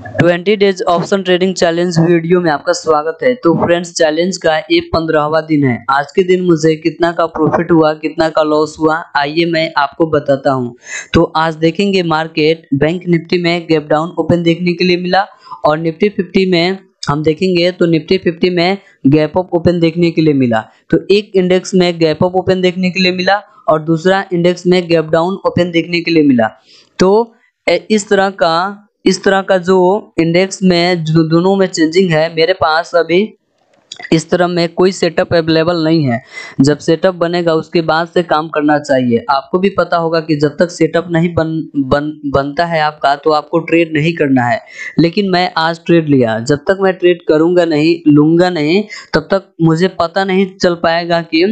Twenty days option trading challenge video में आपका स्वागत है। तो फ्रेंड्स, चैलेंज का ये पंद्रहवा दिन है। आज के दिन मुझे कितना का प्रॉफिट हुआ, कितना का लॉस हुआ, आइए मैं आपको बताता हूँ। तो आज देखेंगे मार्केट बैंक निफ्टी में गैप डाउन ओपन देखने के लिए मिला और निफ्टी फिफ्टी में हम देखेंगे तो निफ्टी फिफ्टी में गैप अप ओपन देखने के लिए मिला। तो एक इंडेक्स में गैप अप ओपन देखने के लिए मिला और दूसरा इंडेक्स में गैप डाउन ओपन देखने के लिए मिला। तो इस तरह का इस तरह का जो इंडेक्स में जो दोनों में चेंजिंग है मेरे पास अभी इस तरह में कोई सेटअप अवेलेबल नहीं है। जब सेटअप बनेगा उसके बाद से काम करना चाहिए। आपको भी पता होगा कि जब तक सेटअप नहीं बन बन बनता है आपका तो आपको ट्रेड नहीं करना है। लेकिन मैं आज ट्रेड लिया। जब तक मैं ट्रेड करूँगा नहीं लूँगा नहीं तब तक मुझे पता नहीं चल पाएगा कि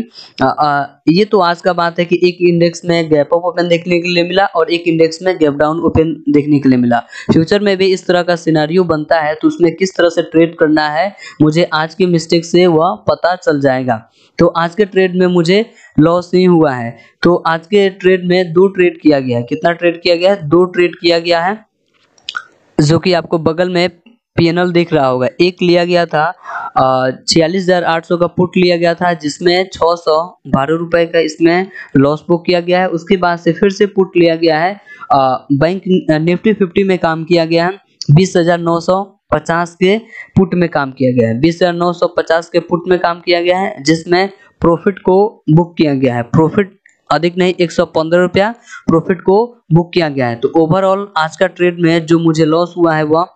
आ, आ, ये तो आज का बात है कि एक इंडेक्स में गैप अप ओपन देखने के लिए मिला और एक इंडेक्स में गैप डाउन ओपन देखने के लिए मिला। फ्यूचर में भी इस तरह का सिनारियो बनता है तो उसमें किस तरह से ट्रेड करना है मुझे आज की मिस्टेक से वह पता चल जाएगा। तो आज के ट्रेड में मुझे लॉस नहीं हुआ है। तो आज के ट्रेड में दो ट्रेड किया गया है। कितना ट्रेड किया गया है? दो ट्रेड किया गया है, जो कि आपको बगल में पीएनएल दिख रहा होगा। एक लिया गया था छियालीस हज़ार आठ सौ का पुट लिया गया था, जिसमें छः सौ बारह रुपए का इसमें लॉस बुक किया गया है। उसके बाद से फिर से पुट लिया गया है बैंक निफ्टी फिफ्टी में काम किया गया है, बीस हज़ार नौ सौ पचास के पुट में काम किया गया है। बीस हज़ार नौ सौ पचास के पुट में काम किया गया है, जिसमें प्रॉफिट को बुक किया गया है। प्रॉफिट अधिक नहीं, एक सौ पंद्रह रुपया प्रॉफिट को बुक किया गया है। तो ओवरऑल आज का ट्रेड में जो मुझे लॉस हुआ है, वह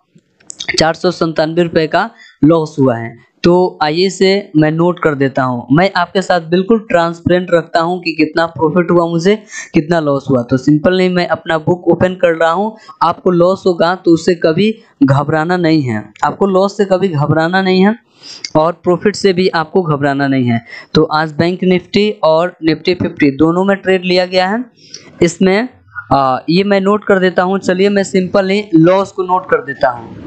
चार सौ संतानवे रुपए का लॉस हुआ है। तो आइए से मैं नोट कर देता हूँ। मैं आपके साथ बिल्कुल ट्रांसपेरेंट रखता हूँ कि कितना प्रॉफिट हुआ मुझे कितना लॉस हुआ। तो सिंपल नहीं मैं अपना बुक ओपन कर रहा हूँ। आपको लॉस होगा तो उससे कभी घबराना नहीं है। आपको लॉस से कभी घबराना नहीं है और प्रॉफिट से भी आपको घबराना नहीं है। तो आज बैंक निफ्टी और निफ्टी फिफ्टी दोनों में ट्रेड लिया गया है। इसमें आ, ये मैं नोट कर देता हूँ। चलिए मैं सिंपल ही लॉस को नोट कर देता हूँ।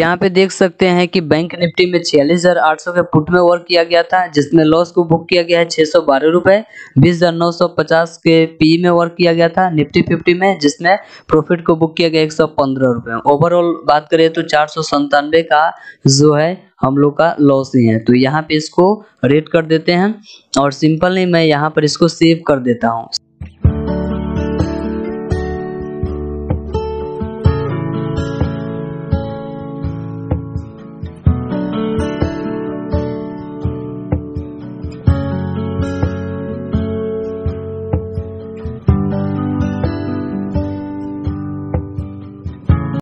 यहाँ पे देख सकते हैं कि बैंक निफ्टी में छियालीस हज़ार आठ सौ के पुट में वर्क किया गया था, जिसमें लॉस को बुक किया गया है छह सौ बारह रुपए, बीस हज़ार नौ सौ पचास के पी में वर्क किया गया था निफ्टी फिफ्टी में, जिसमें प्रॉफिट को बुक किया गया एक सौ पंद्रह रुपए। ओवरऑल बात करें तो चार सौ संतानवे का जो है, हम लोग का लॉस ही है। तो यहाँ पे इसको रेट कर देते हैं, और सिंपल नहीं, मैं यहाँ पर इसको सेव कर देता हूँ।